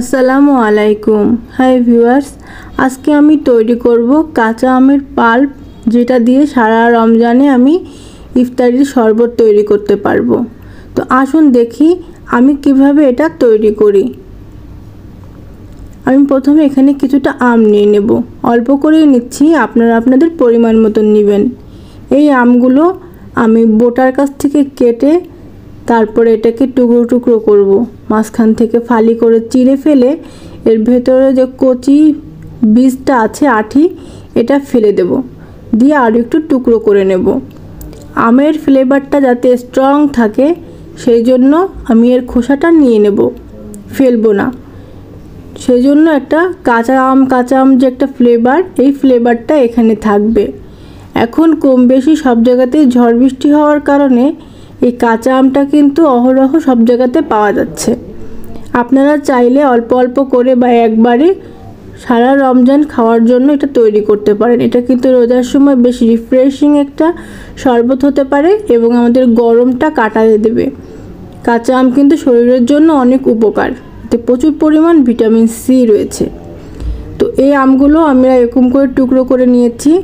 আসসালামু আলাইকুম। Hi viewers, আজকে আমি তৈরি করব কাঁচা আমের পাল্প, যেটা দিয়ে সারা রমজানে আমি ইফতারির শরবত তৈরি করতে পারব। তো আসুন দেখি আমি কীভাবে এটা তৈরি করি। আমি প্রথমে এখানে কিছুটা আম নিয়ে নেব। অল্প করেই নিচ্ছি, আপনারা আপনাদের পরিমাণ মতন নেবেন। এই আমগুলো আমি বোটার কাছ থেকে কেটে তারপরে এটাকে টুকরো টুকরো করব। মাঝখান থেকে ফালি করে চিড়ে ফেলে এর ভেতরে যে কচি বীজটা আছে আঠি, এটা ফেলে দেব। দিয়ে আরও একটু টুকরো করে নেব। আমের ফ্লেভারটা যাতে স্ট্রং থাকে, সেই জন্য আমি এর খোসাটা নিয়ে নেব। ফেলব না। সেই জন্য একটা কাঁচা আম কাঁচা আম যে একটা ফ্লেভার, এই ফ্লেভারটা এখানে থাকবে। এখন কম বেশি সব জায়গাতেই ঝড় বৃষ্টি হওয়ার কারণে এই কাঁচা আমটা কিন্তু অহরহ সব জায়গাতে পাওয়া যাচ্ছে। আপনারা চাইলে অল্প অল্প করে বা একবারে সারা রমজান খাওয়ার জন্য এটা তৈরি করতে পারেন। এটা কিন্তু রোজার সময় বেশ রিফ্রেশিং একটা শরবত হতে পারে এবং আমাদের গরমটা কাটাতে দেবে। কাঁচা আম কিন্তু শরীরের জন্য অনেক উপকার। এতে প্রচুর পরিমাণ ভিটামিন সি রয়েছে। তো এই আমগুলো আমরা এরকম করে টুকরো করে নিয়েছি।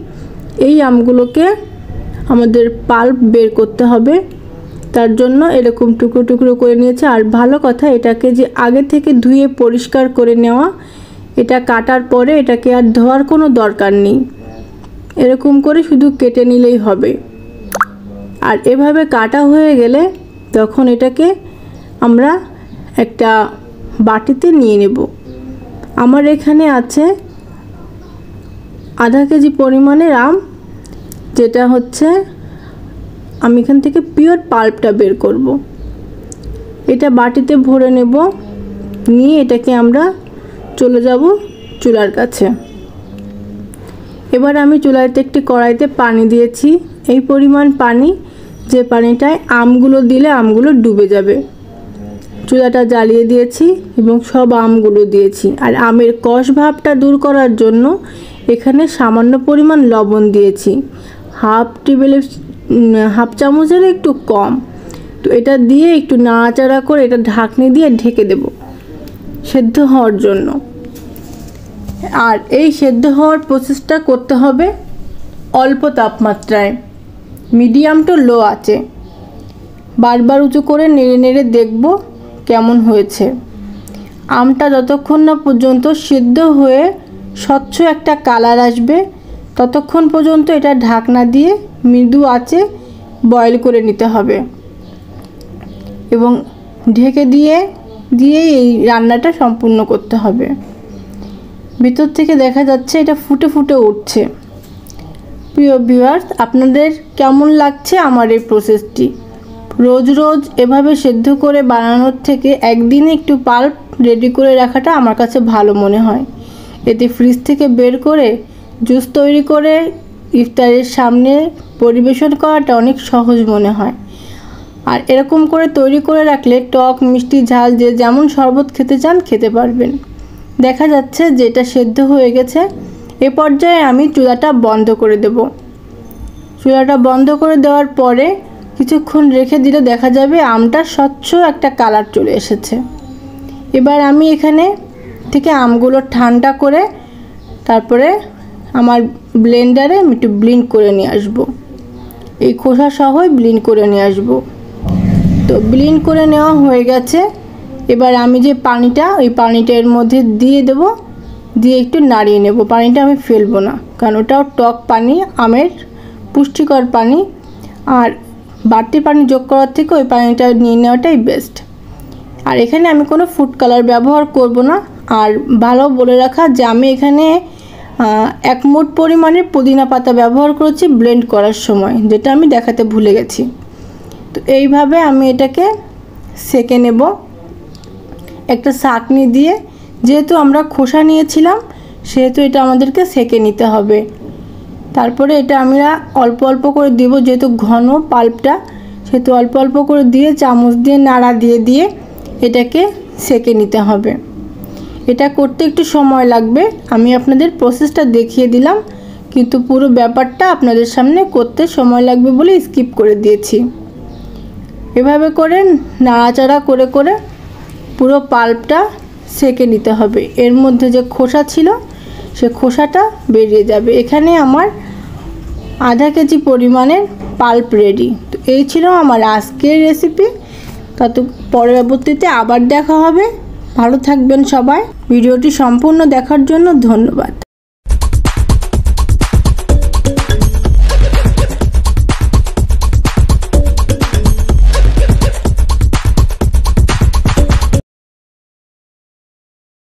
এই আমগুলোকে আমাদের পাল্প বের করতে হবে। তার জন্য এরকম টুকরো টুকরো করে নিয়েছে। আর ভালো কথা, এটাকে যে আগে থেকে ধুয়ে পরিষ্কার করে নেওয়া, এটা কাটার পরে এটাকে আর ধোয়ার কোনো দরকার নেই। এরকম করে শুধু কেটে নিলেই হবে। আর এভাবে কাটা হয়ে গেলে তখন এটাকে আমরা একটা বাটিতে নিয়ে নেব। আমার এখানে আছে আধা কেজি পরিমাণের আম, যেটা হচ্ছে আমি এখান থেকে পিওর পাল্পটা বের করব। এটা বাটিতে ভরে নেব। নিয়ে এটাকে আমরা চলে যাব চুলার কাছে। এবার আমি চুলাতে একটি কড়াইতে পানি দিয়েছি। এই পরিমাণ পানি, যে পানিটায় আমগুলো দিলে আমগুলো ডুবে যাবে। চুলাটা জ্বালিয়ে দিয়েছি এবং সব আমগুলো দিয়েছি। আর আমের কষ ভাবটা দূর করার জন্য এখানে সামান্য পরিমাণ লবণ দিয়েছি। হাফ টেবিল হাফ চামচের একটু কম। তো এটা দিয়ে একটু নাড়াচাড়া করে এটা ঢাকনি দিয়ে ঢেকে দেব সেদ্ধ হওয়ার জন্য। আর এই সেদ্ধ হওয়ার প্রসেসটা করতে হবে অল্প তাপমাত্রায়। মিডিয়াম টু লো আছে। বারবার উঁচু করে নেড়ে নেড়ে দেখব কেমন হয়েছে। আমটা যতক্ষণ না পর্যন্ত সিদ্ধ হয়ে স্বচ্ছ একটা কালার আসবে ততক্ষণ পর্যন্ত এটা ঢাকনা দিয়ে মৃদু আছে বয়েল করে নিতে হবে। এবং ঢেকে দিয়ে দিয়ে এই রান্নাটা সম্পূর্ণ করতে হবে। ভিতর থেকে দেখা যাচ্ছে এটা ফুটে ফুটে উঠছে। প্রিয় ভিউয়ার্স আপনাদের কেমন লাগছে আমার এই প্রসেসটি রোজ রোজ এভাবে সেদ্ধ করে বানানোর থেকে একদিনে একটু পাল্প রেডি করে রাখাটা আমার কাছে ভালো মনে হয়। এতে ফ্রিজ থেকে বের করে জুস তৈরি করে ইফতারের সামনে পরিবেশন করাটা অনেক সহজ মনে হয়। আর এরকম করে তৈরি করে রাখলে টক, মিষ্টি, ঝাল যে যেমন শরবত খেতে চান খেতে পারবেন। দেখা যাচ্ছে যে এটা সেদ্ধ হয়ে গেছে। এ পর্যায়ে আমি চুলাটা বন্ধ করে দেব। চুলাটা বন্ধ করে দেওয়ার পরে কিছুক্ষণ রেখে দিলে দেখা যাবে আমটা স্বচ্ছ একটা কালার চলে এসেছে। এবার আমি এখানে থেকে আমগুলো ঠান্ডা করে তারপরে আমার ব্লেন্ডারে আমি একটু ব্লিন্ড করে নিয়ে আসব। এই খোসা সহই ব্লিন্ড করে নিয়ে আসব। তো ব্লিন্ড করে নেওয়া হয়ে গেছে। এবার আমি যে পানিটা, ওই পানিটা এর মধ্যে দিয়ে দেব। দিয়ে একটু নাড়িয়ে নেব। পানিটা আমি ফেলব না, কারণ ওটাও টক পানি, আমের পুষ্টিকর পানি। আর বাড়তি পানি যোগ করার থেকে ওই পানিটা নিয়ে নেওয়াটাই বেস্ট আর এখানে আমি কোনো ফুড কালার ব্যবহার করব না। আর ভালো বলে রাখা যে আমি এখানে এক মোট পরিমাণের পুদিনা পাতা ব্যবহার করেছি ব্লেন্ড করার সময়, যেটা আমি দেখাতে ভুলে গেছি। তো এইভাবে আমি এটাকে সেকে নেব। একটা শাকনি দিয়ে, যেহেতু আমরা খোসা নিয়েছিলাম, সেহেতু এটা আমাদেরকে সেকে নিতে হবে। তারপরে এটা আমরা অল্প অল্প করে দেবো, যেহেতু ঘন পাল্পটা, সেহেতু অল্প অল্প করে দিয়ে চামচ দিয়ে নাড়া দিয়ে দিয়ে এটাকে সেকে নিতে হবে। এটা করতে একটু সময় লাগবে। আমি আপনাদের প্রসেসটা দেখিয়ে দিলাম, কিন্তু পুরো ব্যাপারটা আপনাদের সামনে করতে সময় লাগবে বলে স্কিপ করে দিয়েছি। এভাবে করে নাড়াচাড়া করে করে পুরো পাল্পটা সেকে নিতে হবে। এর মধ্যে যে খোসা ছিল, সে খোসাটা বেরিয়ে যাবে। এখানে আমার আধা কেজি পরিমাণের পাল্প রেডি তো এই ছিল আমার আজকের রেসিপি তত পরবর্তীতে আবার দেখা হবে। ভালো থাকবেন সবাই। ভিডিওটি সম্পূর্ণ দেখার জন্য ধন্যবাদ।